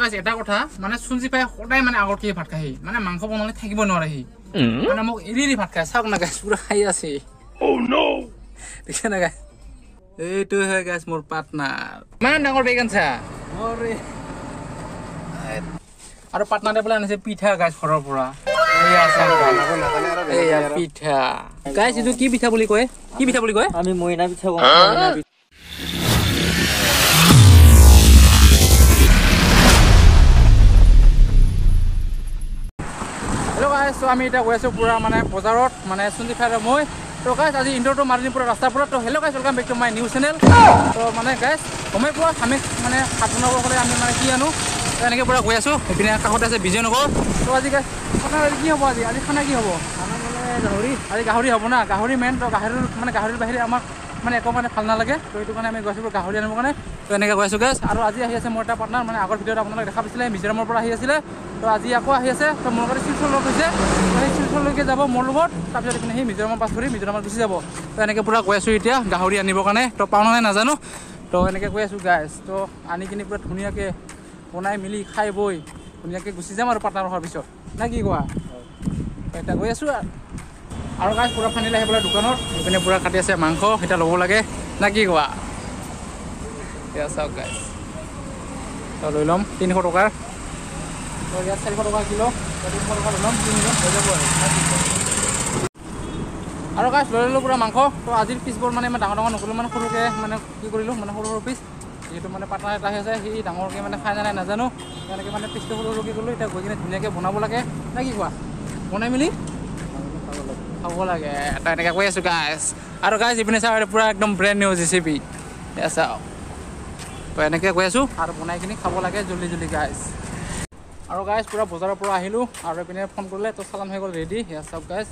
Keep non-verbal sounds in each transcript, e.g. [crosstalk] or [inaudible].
গাইছ এটা কথা মানে পাই সদায় মানে আগতকে ভাত খাই। মানে মাংস বনালে থাকিব নোৱাৰে সি। মানে মোক এৰি এৰি ভাত খাই চাওক না গাইছ পুৰা খাই আছে। দেখিছে না গাইছ এইটো হয় গাইছ মোৰ পাৰ্টনাৰ ইমান ডাঙৰ বেগ আনছা আৰু পাৰ্টনাৰে বোলে আনিছে পিঠা গাইছ ঘৰৰ পৰা। পিঠা। গাইছ এইটো কি পিঠা বুলি কয়? কি পিঠা বুলি কয়? আমি মইনা পিঠা। ত' আমি এতিয়া গৈ আছোঁ পূৰা মানে বজাৰত মানে চুন্দি ফাইৰে মই। ত' গাইছ আজি ইণ্টৰটো মাৰি দিম পূৰা ৰাস্তাৰ পৰা ত' hello' guys welcome back to my news channel ত' মানে গাইছ গমেই পোৱা আমি মানে ভাত বনাব হ'লে আমি মানে কি আনো ত' এনেকৈ পূৰা গৈ আছোঁ এইপিনে কাষতে আছে বিজয়নগৰ। ত' আজি গাইছ আপোনাৰ আজি কি হ'ব আজি? আজি খানা কি হ'ব? আমাৰ মানে গাহৰি। আজি গাহৰি হ'ব না গাহৰি মেইন ত' গাহৰিৰ মানে গাহৰিৰ বাহিৰে আমাক মানে একো মানে ভাল নালাগে। ত' সেইটো কাৰণে আমি গৈছোঁ গাহৰি আনিবৰ কাৰণে ত' এনেকৈ গৈ আছোঁ গেছ আৰু আজি আহি আছে মোৰ এটা পাৰ্টনাৰ মানে আগৰ ভিডিঅ'ত আপোনালোকে দেখা পাইছিলে মিজোৰামৰ পৰা আহি আছিলে। ত' আজি আকৌ আহি আছে। ত' মোৰ কাৰণে শিলচৰ লগ হৈছে। ত' সেই শিলচৰলৈকে যাব মোৰ লগত। তাৰপিছত এইপিনে সি মিজোৰামৰ পাছ কৰি মিজোৰামত গুচি যাব। ত' এনেকৈ পূৰা গৈ আছোঁ এতিয়া গাহৰি আনিবৰ কাৰণে। ত' পাওঁ নাই নাজানো। ত' এনেকৈ গৈ আছোঁ গাইছ ত' আনি কিনি পূৰা ধুনীয়াকৈ বনাই মেলি খাই বৈ ধুনীয়াকৈ গুচি যাম আৰু পাৰ্টনাৰ হোৱাৰ পিছত। নে কি কোৱা? এতিয়া গৈ আছোঁ আৰু গাছ পূৰা ফানিলে পেলাই দোকানত। এইপিনে পূৰা কাটি আছে মাংস এতিয়া ল'ব লাগে। নে কি কোৱা? এতিয়া চাওক গাছ লৈ ল'ম তিনিশ টকাৰ। আৰু গাছ লৈ ল'লোঁ পূৰা মাংস। তো আজিৰ পিচবোৰ মানে ইমান ডাঙৰ ডাঙৰ নকৰিলোঁ মানে সৰুকৈ মানে কি কৰিলোঁ মানে সৰু সৰু পিচ যিহেতু মানে পাৰ্টনাৰ এটা আছে সি ডাঙৰকৈ মানে খাই নাই নাজানো। তেনেকৈ মানে পিচটো সৰু সৰুকৈ কৰিলোঁ এতিয়া গৈ কিনে ধুনীয়াকৈ বনাব লাগে। নে কি কোৱা? বনাই মেলি খাব লাগে। এটা এনেকৈ কৈ আছোঁ গাইছ আৰু গাইছ ইপিনে চাওঁ পূৰা একদম brand new G C P চাওঁ। তো এনেকৈ কৈ আছোঁ আৰু বনাই কিনি খাব লাগে জল্দি জল্দি গাইছ আৰু গাইছ পূৰা বজাৰৰ পৰা আহিলোঁ আৰু এইপিনে ফোন কৰিলে তো চালান হৈ গ'ল ৰেডি সেয়া চাওক গাইছ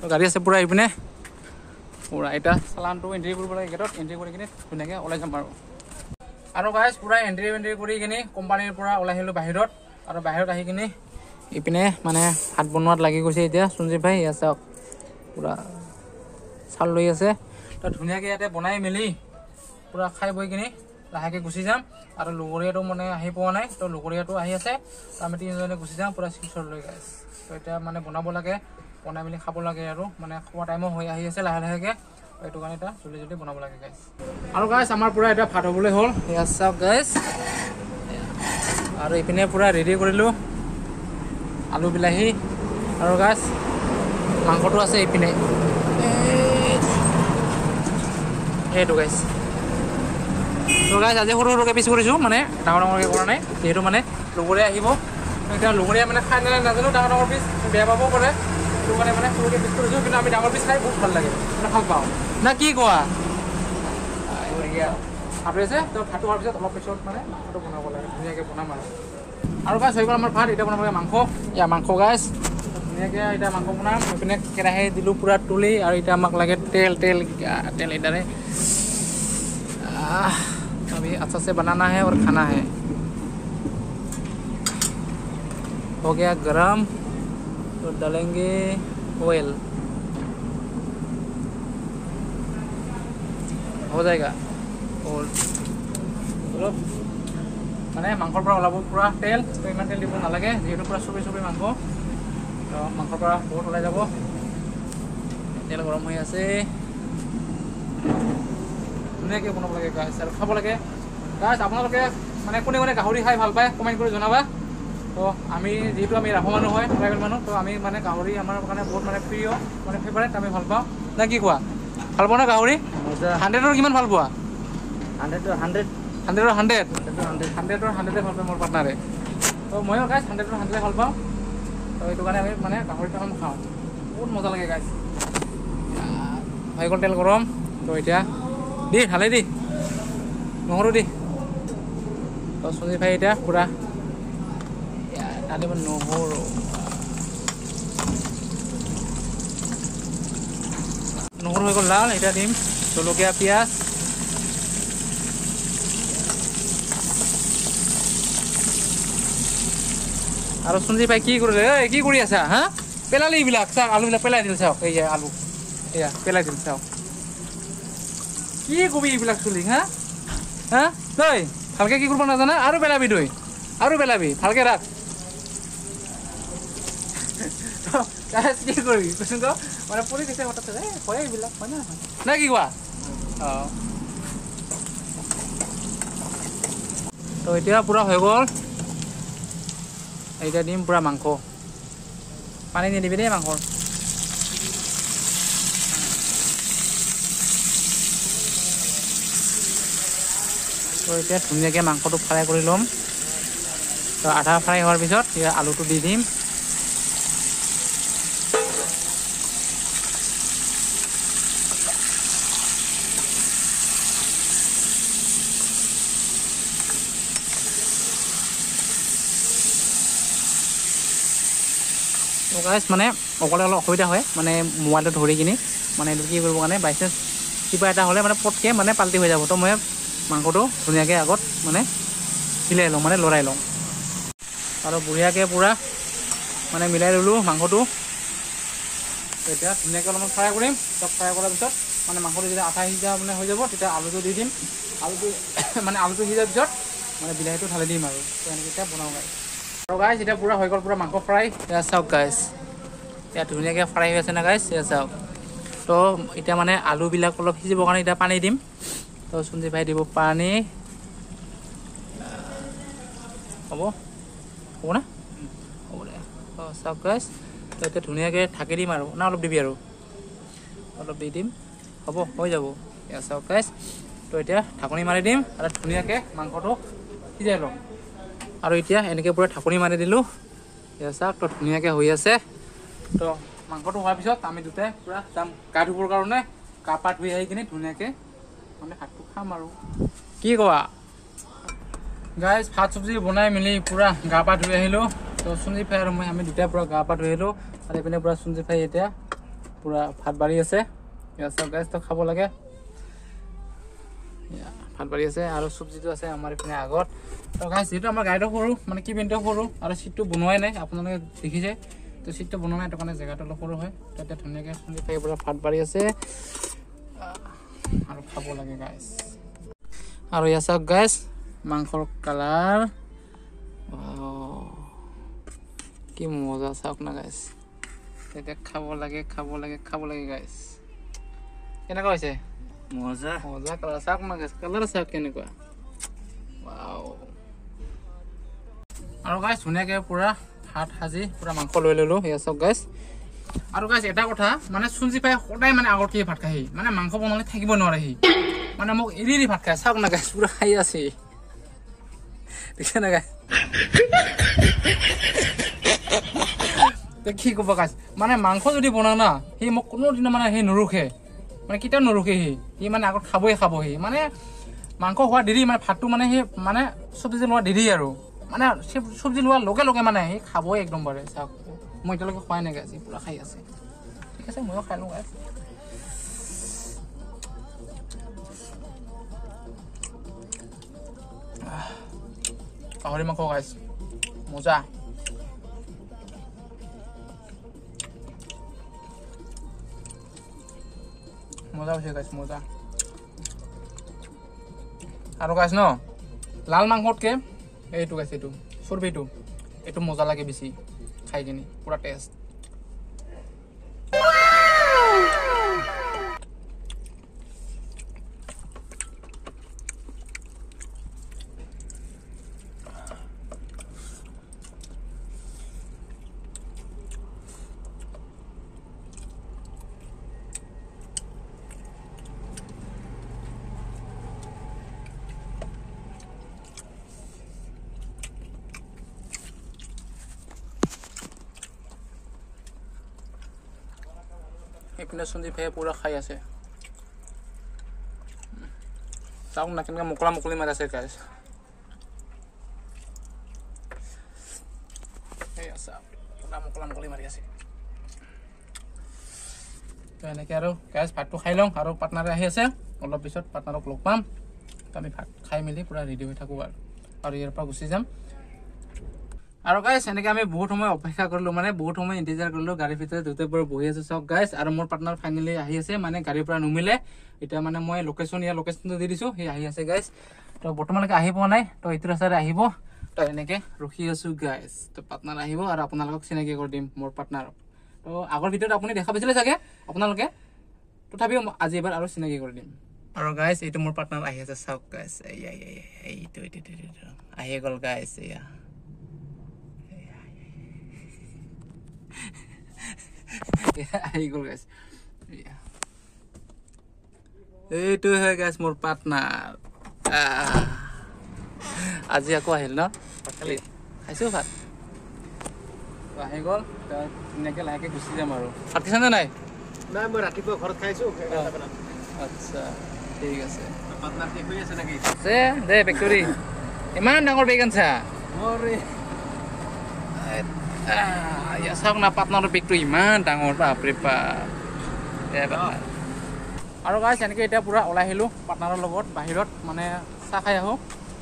তো গাড়ী আছে পূৰা এইপিনে পূৰা এতিয়া চালানটো এণ্ট্ৰি কৰিব লাগে গেটত এণ্ট্ৰি কৰি কিনি ধুনীয়াকৈ ওলাই যাম আৰু। আৰু গাইছ পূৰা এণ্ট্ৰি এণ্ট্ৰি কৰি কিনি কোম্পানীৰ পৰা ওলাই আহিলোঁ বাহিৰত। আৰু বাহিৰত আহি কিনি ইপিনে মানে ভাত বনোৱাত লাগি গৈছে এতিয়া সঞ্জীৱ ভাই এয়া চাওক। পূৰা চাউল লৈ আছে। তো ধুনীয়াকৈ ইয়াতে বনাই মেলি পূৰা খাই বৈ কিনি লাহেকৈ গুচি যাম। আৰু লগৰীয়াটো মানে আহি পোৱা নাই তো লগৰীয়াটো আহি আছে। তো আমি তিনিজনে গুচি যাম পূৰা লৈ গাইছ তো এতিয়া মানে বনাব লাগে বনাই মেলি খাব লাগে আৰু। মানে খোৱা টাইমো হৈ আহি আছে লাহে লাহেকৈ। তো সেইটো কাৰণে এতিয়া জল্দি জল্দি বনাব লাগে গাইছ আৰু গাইছ আমাৰ পূৰা এতিয়া ভাত হ'বলৈ হ'ল। এয়া চাওক গাইছ আৰু ইপিনে পূৰা ৰেডি কৰিলোঁ। আলু বিলাহী। আৰু গাছ মাংসটো আছে এইপিনে। সেইটো গাইছ আজি সৰু সৰুকৈ পিছ কৰিছোঁ মানে ডাঙৰ ডাঙৰকৈ কৰা নাই যিহেতু মানে লগৰীয়া আহিব। এতিয়া লগৰীয়া মানে খাই নালাগে নাজানো ডাঙৰ ডাঙৰ পিচ বেয়া পাব পাৰে। সেইটো কাৰণে মানে সৰুকৈ পিচ কৰিছোঁ কিন্তু আমি ডাঙৰ পিচ খাই বহুত ভাল লাগে মানে ভাল পাওঁ। না কি কোৱা? ভাত তো হোৱাৰ পিছত অলপ পিছত মানে মাংসটো বনাব লাগে ধুনীয়াকৈ বনাম আৰু। আৰু গাছ হৈ গ'ল আমাৰ ভাত এতিয়া বনাব লাগে মাংস। এয়া মাংস গাছ ধুনীয়াকৈ এতিয়া মাংস বনাম এইপিনে কেৰাহী দিলোঁ পূৰা তুলি আৰু এতিয়া আমাক লাগে তেল তেল আহ, তেল ইধাৰে आह, अभी अच्छा से बनाना है और खाना है हो गया गरम तो डालेंगे ऑयल हो जाएगा और অলপ মানে মাংসৰ পৰা ওলাব পূৰা তেল তো ইমান তেল দিব নালাগে যিহেতু পূৰা চুপি চুপি মাংস মাংসৰ পৰা বহুত ওলাই যাব। তেল গৰম হৈ আছে। ধুনীয়াকৈ বনাব লাগে গাছ আৰু খাব লাগে। গাছ আপোনালোকে মানে কোনে কোনে গাহৰি খাই ভাল পায় কমেণ্ট কৰি জনাবা। তো আমি যিহেতু আমি ৰাভা মানুহ হয় ট্ৰাইবেল মানুহ তো আমি মানে গাহৰি আমাৰ কাৰণে বহুত মানে প্ৰিয় মানে ফেভাৰেট আমি ভাল পাওঁ। নে কি কোৱা? ভাল পোৱা নে গাহৰি? হাণ্ড্ৰেডৰ কিমান ভাল পোৱা? Hundred hundred. হাণ্ড্ৰেডৰ হাণ্ড্ৰেড? হাণ্ড্ৰেড। হাণ্ড্ৰেডৰ হাণ্ড্ৰেডে ভাল পায় মোৰ পাৰ্টনাৰে তো ময়ো গাইছ হাণ্ড্ৰেডৰ হাণ্ড্ৰেডে ভাল পাওঁ। সেইটো কাৰণে আমি মানে গাহৰিটো আমি খাওঁ। বহুত মজা লাগে গাইছ গ'ল তেল গৰম তো এতিয়া দি ঢালে দি। নহৰু দি। চুজি ভাই এতিয়া পূৰা ঢালিব নহৰু। নহৰু হৈ গ'ল লাল এতিয়া দিম জলকীয়া পিঁয়াজ। আৰু সঞ্জীৱ ভাই কি কৰিলে? ঐ কি কৰি আছা হা? পেলালি এইবিলাক চাওক আলুবিলাক পেলাই দিল চাওক এই আলু। এয়া পেলাই দিল চাওক। কি কবি এইবিলাক চুলি হা? হা? তই ভালকে কি কৰিব নাজানা? আৰু পেলাবি তই আৰু পেলাবি ভালকে ৰাখ। [laughs] কি কৰিবি? কচোন ক মানে পৰি এই হয়। না কি কোৱা? অঁ। তো এতিয়া পূৰা হৈ গ'ল। এতিয়া দিম পূৰা মাংস। পানী নিদিবি দেই মাংসৰ এতিয়া ধুনীয়াকৈ মাংসটো ফ্ৰাই কৰি ল'ম। তো আধা ফ্ৰাই হোৱাৰ পিছত আলুটো দি দিম। গাইজ মানে অকলে অলপ অসুবিধা হয় মানে মোবাইলটো ধৰি কিনি মানে এইটো কি কৰিব কাৰণে বাইচাঞ্চ কিবা এটা হ'লে মানে পটকৈ মানে পাল্টি হৈ যাব। তো মই মাংসটো ধুনীয়াকৈ আগত মানে সিলাই লওঁ মানে লৰাই লওঁ। আৰু বঢ়িয়াকৈ পূৰা মানে মিলাই ল'লোঁ মাংসটো। এতিয়া ধুনীয়াকৈ অলপমান ফ্ৰাই কৰিম। চব ফ্ৰাই কৰাৰ পিছত মানে মাংসটো যেতিয়া আঠা সিজা মানে হৈ যাব তেতিয়া আলুটো দি দিম। আলুটো [coughs] মানে আলুটো সিজাৰ পিছত মানে বিলাহীটো ঢালি দিম আৰু। তো এনেকৈ এতিয়া বনাওঁ আৰু গাইছ এতিয়া পূৰা হৈ গ'ল পূৰা মাংস ফ্ৰাই এয়া চাওক গাইছ এতিয়া ধুনীয়াকৈ ফ্ৰাই হৈ আছে না গাইছ এয়া চাওক। তো এতিয়া মানে আলুবিলাক অলপ সিজিবৰ কাৰণে এতিয়া পানী দিম। তো চুঞ্জি ভাই দিব পানী। হ'ব? হ'ব না? হ'ব দে। অঁ চাওক গাইছ তো এতিয়া ধুনীয়াকৈ ঢাকি দিম আৰু। না অলপ দিবি আৰু। অলপ দি দিম। হ'ব হৈ যাব। এয়া চাওক গাইছ তো এতিয়া ঢাকনি মাৰি দিম আৰু ধুনীয়াকৈ মাংসটো সিজাই ল'ম। আৰু এতিয়া এনেকৈ পূৰা ঢাকনি মাৰি দিলোঁ। চাওক তো ধুনীয়াকৈ হৈ আছে। তো মাংসটো হোৱাৰ পিছত আমি দুটাই পূৰা যাম গা ধুবৰ কাৰণে। গা পা ধুই আহি কিনে ধুনীয়াকৈ মানে ভাতটো খাম আৰু। কি কোৱা গাইজ ভাত চব্জি বনাই মেলি পূৰা গা পা ধুই আহিলোঁ। তো চুঞ্জি ফাই আৰু মই আমি দুটাই পূৰা গা পা ধুই আহিলোঁ। আৰু এইপিনে পূৰা চুঞ্জি ফাই এতিয়া পূৰা ভাত বাঢ়ি আছে। চাওক গাইজ তো খাব লাগে। বাঢ়ি আছে আৰু চব্জিটো আছে আমাৰ ইপিনে আগত। তো গাইজ যিহেতু আমাৰ গাড়ীটো সৰু মানে কি পিনটো সৰু আৰু চিটটো বনোৱাই নাই আপোনালোকে দেখিছে। তো চিটটো বনোৱা নাই সেইটো কাৰণে জেগাটো অলপ সৰু হয়। তো এতিয়া ধুনীয়াকৈ পূৰা ভাত বাঢ়ি আছে। আৰু খাব লাগে গাইজ আৰু এয়া চাওক গাইজ মাংসৰ কালাৰ কি মজা চাওক না গাইজ এতিয়া খাব লাগে খাব লাগে খাব লাগে গাইজ কেনেকুৱা হৈছে? মজা মজা কালাৰ চাওক না গাইজ কালাৰ চাওক কেনেকুৱা ৱাও আৰু গাইজ ধুনীয়াকৈ পূৰা ভাত সাজি পূৰা মাংস লৈ ল'লোঁ সেয়া চাওক গাইজ আৰু গাইজ এটা কথা মানে চুঞ্জি পাই সদায় মানে আগত কি ভাত খায়হি মানে মাংস বনালে থাকিব নোৱাৰে সি মানে মোক এৰি এৰি ভাত খায় চাওক না গাইজ পূৰা খাই আছে সি। দেখিছে না গাইজ তে কি ক'ব গাইজ মানে মাংস যদি বনাওঁ না সি মোক কোনোদিনে মানে সি নৰখে মানে কেতিয়াও নৰখে সি মানে আগত খাবই খাব সি মানে মাংস হোৱা দেৰি মানে ভাতটো মানে সি মানে চব্জি লোৱা দেৰি আৰু। মানে চব- চব্জি লোৱাৰ লগে লগে মানে সি খাবই একদম পাৰে চাওক মই এতিয়ালৈকে খোৱাই নাই সি পূৰা খাই আছে। ঠিক আছে ময়ো খাই লওঁ গাহৰি মাংস গাইজ। মজা। মজা হৈছে গাইজ মজা। আৰু গাইজ ন লাল মাংসতকৈ এইটো গাইছ এইটো চৰ্বিটো এইটো মজা লাগে বেছি খাই কিনি পূৰা টেষ্ট এইপিনে সঞ্জীৱ ভাইয়ে পূৰা খাই আছে। চাওক না কেনেকৈ মোকলা মুকলি মাৰি আছে তো এনেকৈ আৰু গাইজ ভাতটো খাই লওঁ আৰু পাৰ্টনাৰে আহি আছে। অলপ পিছত পাৰ্টনাৰক লগ পাম। তো আমি ভাত খাই মেলি পূৰা ৰেডি হৈ থাকোঁ আৰু। আৰু ইয়াৰ পৰা গুচি যাম। আৰু গাইছ এনেকৈ আমি বহুত সময় অপেক্ষা কৰিলোঁ মানে বহুত সময় ইন্তজাৰ কৰিলোঁ গাড়ীৰ ভিতৰত দুটাৰ পৰা বহি আছোঁ। চাওক গাইছ আৰু মোৰ পাৰ্টনাৰ ফাইনেলি আহি আছে মানে গাড়ীৰ পৰা নুমিলে। এতিয়া মানে মই লোকেশ্যন ইয়াৰ লোকেশ্যনটো দি দিছোঁ সি আহি আছে গাইছ তো বৰ্তমানলৈকে আহি পোৱা নাই তো এইটো ৰাস্তাৰে আহিব। তো এনেকে ৰখি আছো গাইজ তো পাৰ্টনাৰ আহিব আৰু আপোনালোকক চিনাকি কৰি দিম মোৰ পাৰ্টনাৰক তো আগৰ ভিডিঅ'ত আপুনি দেখা পাইছিলে চাগে আপোনালোকে? তথাপিও আজি এবাৰ আৰু চিনাকি কৰি দিম। আৰু গাইজ এইটো মোৰ পাৰ্টনাৰ আহি আছে চাওক এইয়া, এইটো এইটো আহি গ'ল গাইজ এয়া এয়া, [laughs] আহি গ'ল গাইজ এয়া এইটো হয় গাইজ মোৰ পাৰ্টনাৰ আজি আকৌ আহিল ন? খাইছো ভাত। আহি গ'ল। ধুনীয়াকৈ লাহেকৈ গুচি যাম আৰু। ভাত খাইছানে নাই? নাই মই ৰাতিপুৱা ঘৰত খাইছো আচ্ছা ঠিক আছে। আছে নেকি? আছে দে ইমান ডাঙৰ বেগ আনছা মোৰ আহ, ইয়া চাওক না পাটনাৰৰ বেগটো ইমান ডাঙৰ বাপৰে বাপ দে পাটনাৰ আৰু গাইছ এনেকৈ এতিয়া পূৰা ওলাই আহিলোঁ পাৰ্টনাৰৰ লগত বাহিৰত মানে চাহ খাই আহোঁ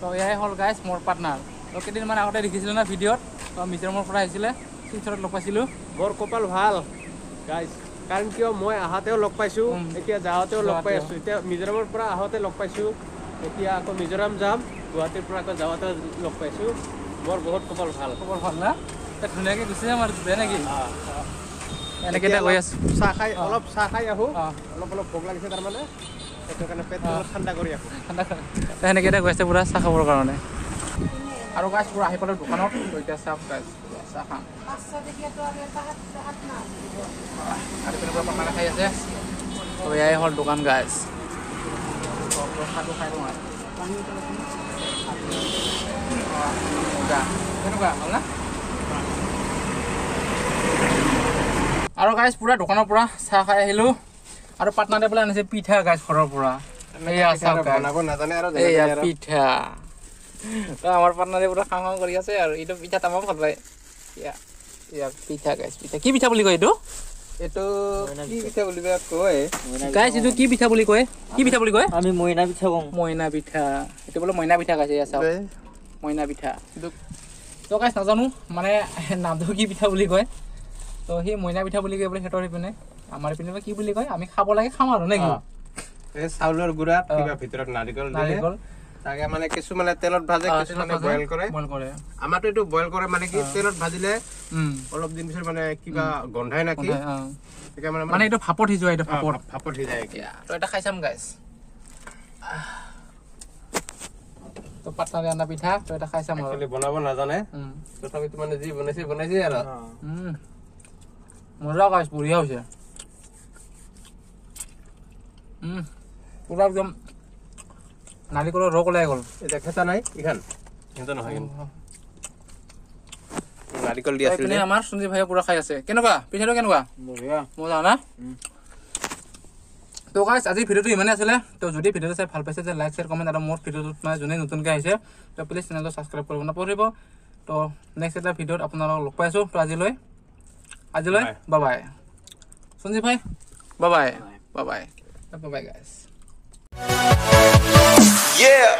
তো এয়াই হ'ল গাইছ মোৰ পাৰ্টনাৰ তো কেইদিনমান আগতে দেখিছিলোঁ না ভিডিঅ'ত তো মিজোৰামৰ পৰা আহিছিলে শিলচৰত লগ পাইছিলোঁ বৰ কপাল ভাল গাইজ কাৰণ কিয় মই আহাতেও লগ পাইছো। এতিয়া যাওঁতেও লগ পাই যোৱাতেও। আছো এতিয়া মিজোৰামৰ পৰা আহোঁতে লগ পাইছো এতিয়া আকৌ মিজোৰাম যাম গুৱাহাটীৰ পৰা আকৌ যাওঁতে লগ পাইছো বৰ বহুত কপাল ভাল খবৰ ভাল না ধুনীয়াকৈ গুচি যাম আৰু বেয়া নেকি আহ, এনেকৈ এতিয়া গৈ আছোঁ চাহ খাই। অলপ চাহ খাই আহো অলপ অলপ ভোক লাগিছে তাৰমানে সেইটো কাৰণে। অলপ ঠাণ্ডা কৰি আহো ঠাণ্ডা খাই সেনেকৈ এতিয়া গৈ আছে পূৰা চাহ খাবৰ কাৰণে আৰু গাছ পূৰা আহি পালোঁ দোকানত এতিয়া চাহ গাছ চাহ খাম আৰু পিনৰ পৰা পাপাই খাই আছে তো এয়াই হ'ল দোকান গাছ চাহটো খাই লওঁ আৰু মজা কেনেকুৱা ভাল না আৰু গাইজ পুৰা দোকানৰ পৰা চাহ খাই আহিলোঁ। আৰু পাটনাতে বোলে আনিছে পিঠা গাইজ ঘৰৰ পৰা। এয়া চাওক guys। বনাব নাজানে আৰু এইয়া পিঠা। তো আমাৰ পাৰ্টনাৰে পুৰা খাওঁ খাওঁ কৰি আছে আৰু এইটো পিঠা তামাম ভাল পায়। এয়া পিঠা গাইছ পিঠা। কি পিঠা বুলি কয় এইটো? এইটো কি পিঠা। বুলিব কয়? গাইছ এইটো কি পিঠা বুলি কয়? কি পিঠা বুলি কয়? আমি মইনা পিঠা কওঁ। মইনা পিঠা। এইটো বোলে মইনা পিঠা গাইছে এয়া চাওক। মইনা পিঠা। কিন্তু তো গাইছ নাজানো মানে নামটো কি পিঠা বুলি কয়? তো সেই মইনা পিঠা বুলি কয় বোলে সিহঁতৰ সিপিনে আমাৰ ইপিনে বা কি বুলি কয় আমি খাব লাগে খাম আৰু নে কি? অ। এই চাউলৰ গুড়াত অ। কিবা ভিতৰত নাৰিকল দিলে। নাৰিকল। তাকে মানে কিছুমানে তেলত ভাজে কিছুমানে বইল কৰে। আমাৰতো এইটো বইল কৰে মানে কি তেলত ভাজিলে অলপ দিন পিছত মানে কিবা গন্ধাই নাকি মানে এইটো ভাপত সিজোৱা এইটো ভাপত। ভাপত সিজাই এতিয়া তো এটা খাই চাম গাইছ তো পাটনাৰে আনা পিঠা তো এটা খাই চাম আৰু। একচুৱেলি বনাব নাজানে। তথাপিতো মানে যি বনাইছে বনাইছে আৰু। গাইছ বঢ়িয়া হৈছে একদম নাৰিকলৰ ৰস ওলাই গ'ল এতিয়া খেতা নাই নহয় দি আছিল আমাৰ সঞ্জীৱ ভাইয়ে পুৰা খাই আছে কেনেকুৱা পিঠাটো কেনেকুৱা বঢ়িয়া মজা না তো গাইছ আজিৰ ভিডিঅ'টো ইমানেই আছিলে তো যদি ভিডিঅ'টো চাই ভাল পাইছে যে লাইক শ্বেয়াৰ কমেণ্ট আৰু মোৰ ভিডিঅ'টোত মানে যোনে নতুনকৈ আহিছে তো প্লিজ চেনেলটো ছাবস্ক্ৰাইব কৰিব নপৰিব তো নেক্সট এটা ভিডিঅ'ত আপোনালোকক লগ পাইছোঁ তো আজিলৈ Eh? Bye loh bye bye bye bye bye bye bye bye bye guys. Yeah.